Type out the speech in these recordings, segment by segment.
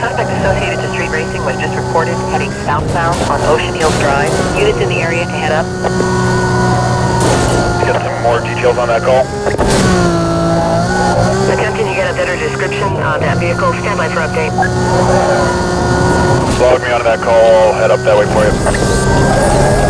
suspect associated to street racing was just reported heading southbound on Ocean Hills Drive. Units in the area to head up. We some more details on that call. Attempting to get a better description on that vehicle. Stand by for update. Log me onto that call. I'll head up that way for you.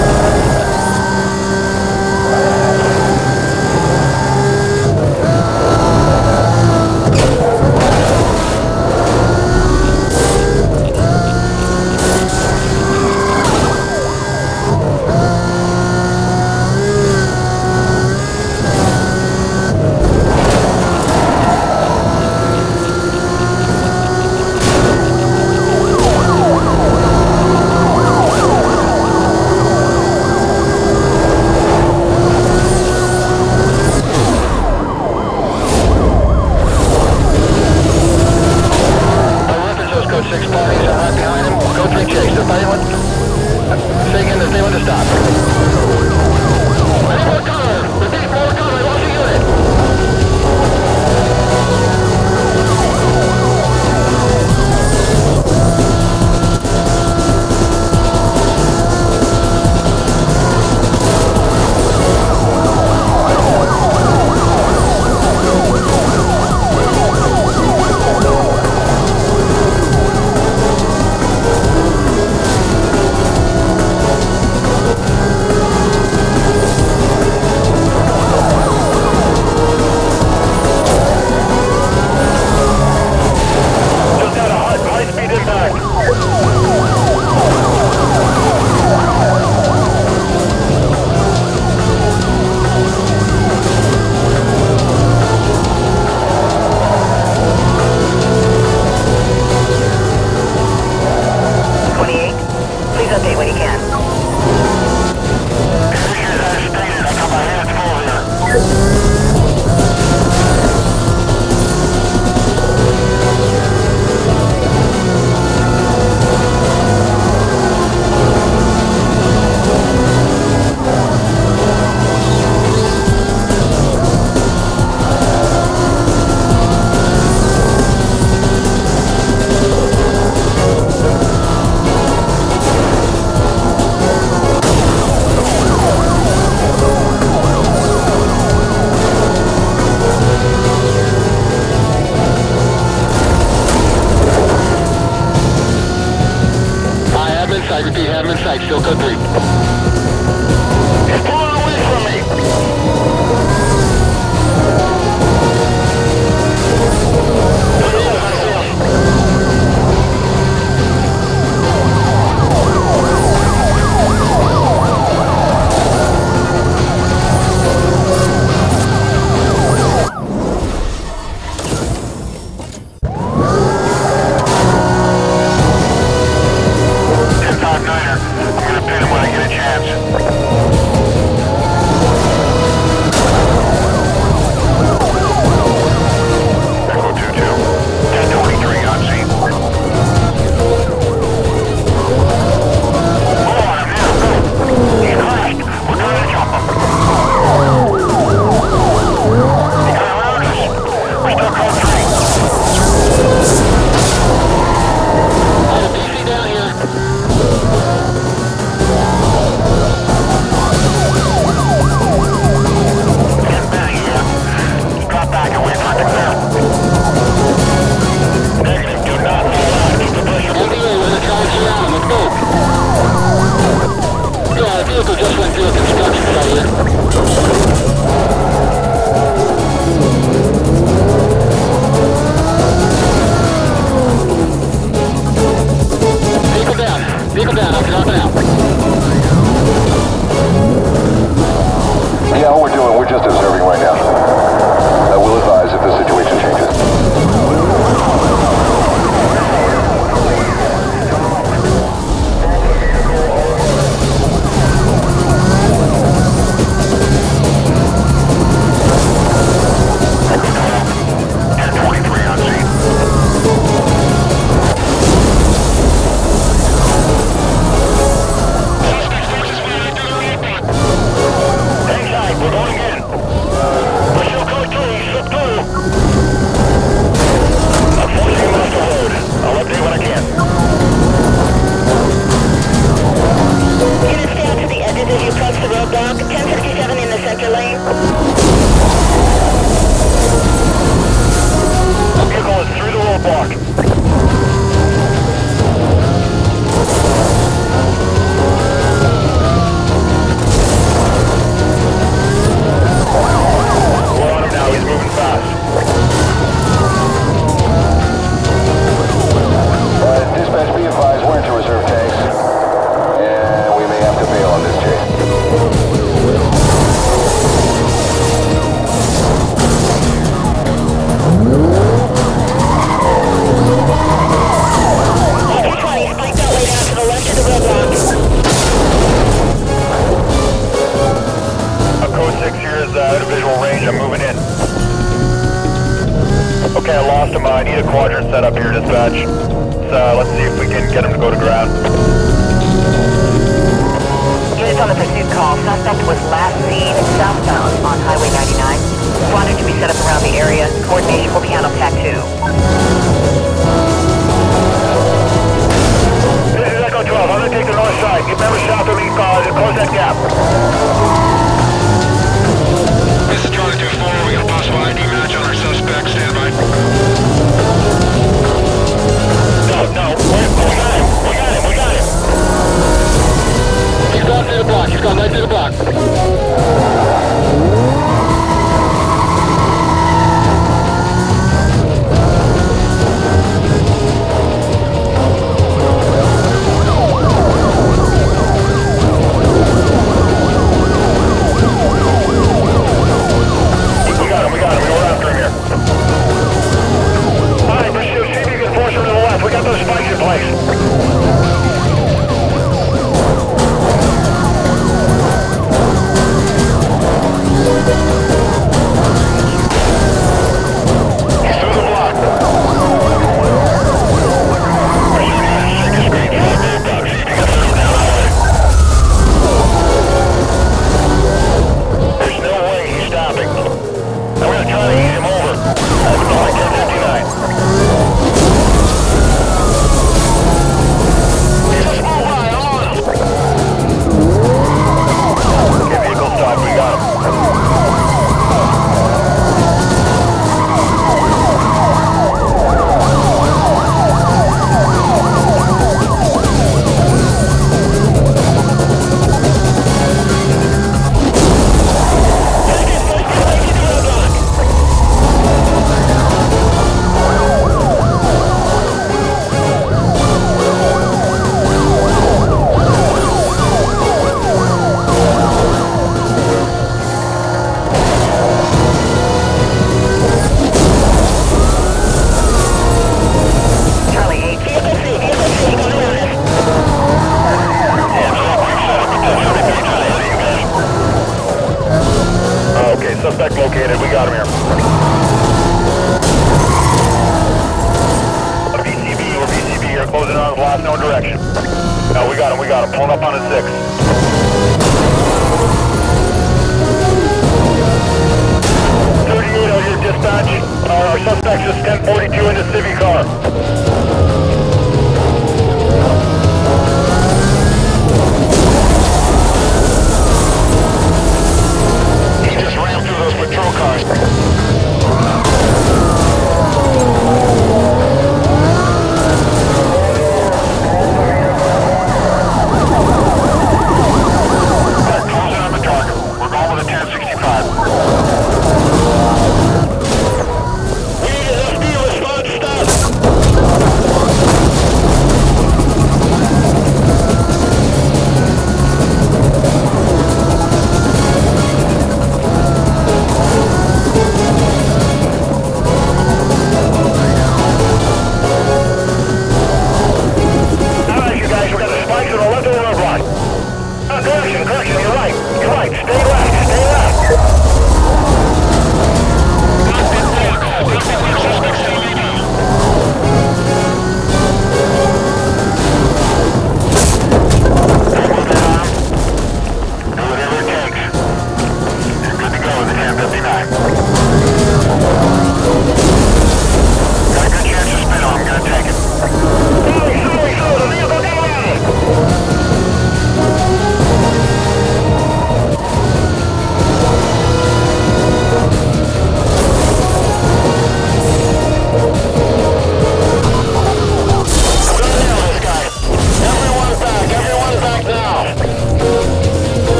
left side. Get better south of me, cause and close that gap.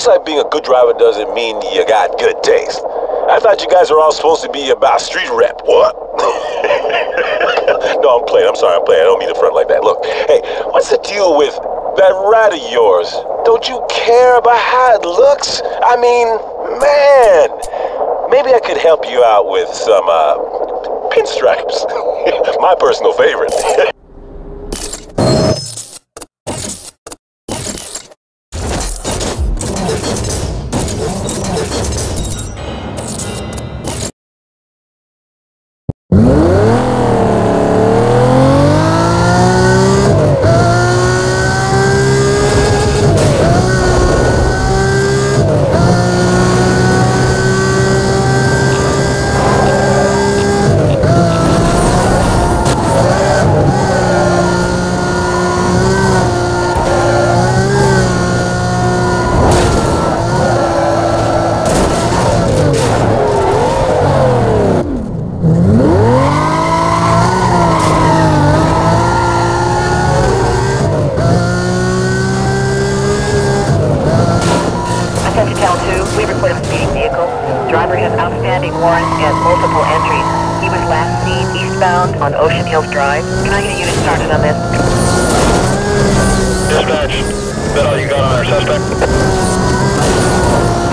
Looks like being a good driver doesn't mean you got good taste. I thought you guys were all supposed to be about street rep. What? no, I'm playing. I'm sorry, I'm playing. I don't mean to front like that. Look, hey, what's the deal with that rat of yours? Don't you care about how it looks? I mean, man, maybe I could help you out with some uh, pinstripes. My personal favorite. Dispatch, is that all you got on our suspect?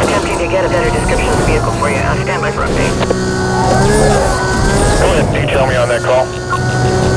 Attempting to get a better description of the vehicle for you. I'll stand by for update. Go ahead, detail me on that call.